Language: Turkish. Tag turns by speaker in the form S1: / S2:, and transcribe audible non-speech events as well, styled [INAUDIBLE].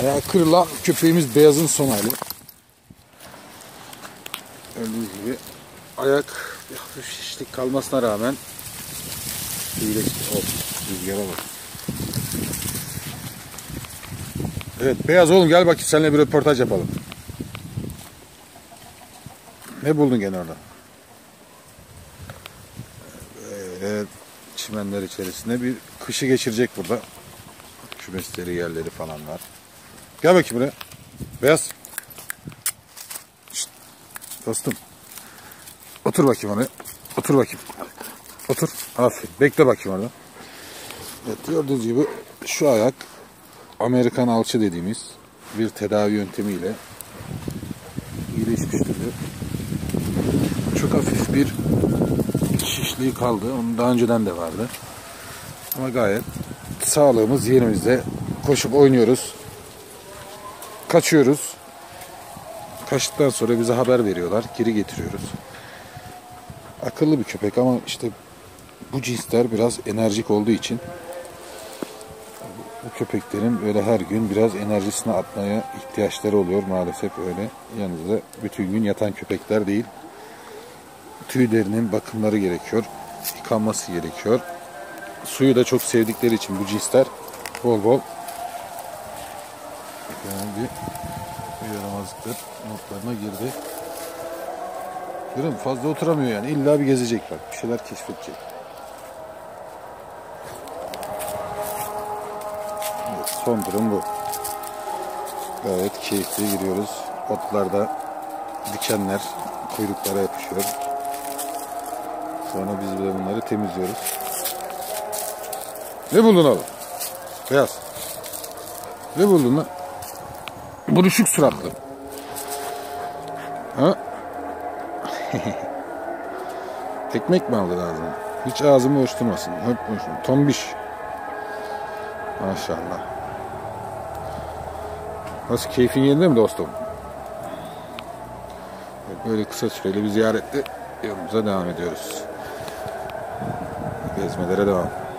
S1: Ayağı kırılan köpeğimiz beyazın son hali. Gördüğünüz gibi ayak bir hafif şişlik kalmasına rağmen iyileşti. Of rüzgara bak. Evet beyaz oğlum gel bakayım seninle bir röportaj yapalım. Ne buldun gene orada? Böyle çimenler içerisinde bir kışı geçirecek burada. Kümesleri yerleri falan var. Gel bakayım buraya. Beyaz. Şşt. Dostum. Otur bakayım oraya. Otur bakayım. Otur. Aferin. Bekle bakayım orada. Evet gördüğünüz gibi şu ayak Amerikan alçı dediğimiz bir tedavi yöntemiyle iyileşmiş duruyor. Çok hafif bir şişliği kaldı. Onun daha önceden de vardı. Ama gayet sağlığımız yerimizde. Koşup oynuyoruz. Kaçıyoruz. Kaçtıktan sonra bize haber veriyorlar. Geri getiriyoruz. Akıllı bir köpek ama işte bu cinsler biraz enerjik olduğu için bu köpeklerin böyle her gün biraz enerjisini atmaya ihtiyaçları oluyor maalesef öyle. Yanınızda bütün gün yatan köpekler değil. Tüylerinin bakımları gerekiyor. Yıkanması gerekiyor. Suyu da çok sevdikleri için bu cinsler bol bol yani bir, bir yaramazlıklar notlarına girdi. Görüyor? Fazla oturamıyor yani. İlla bir gezecek bak. Bir şeyler keşfedecek. Evet, son durum bu. Gayet keyifli giriyoruz. Otlarda dikenler kuyruklara yapışıyor. Sonra biz de bunları temizliyoruz. Ne buldun oğlum? Beyaz. Ne buldun lan? Buruşuk suratlı. Ha? [LAUGHS] Ekmek mi aldın ağzına? Hiç ağzımı hoşturmasın. Hep hoştum. Tombiş. Maşallah. Nasıl keyfin yerinde mi dostum? Böyle kısa süreli bir ziyaretle yolumuza devam ediyoruz. Gezmelere devam.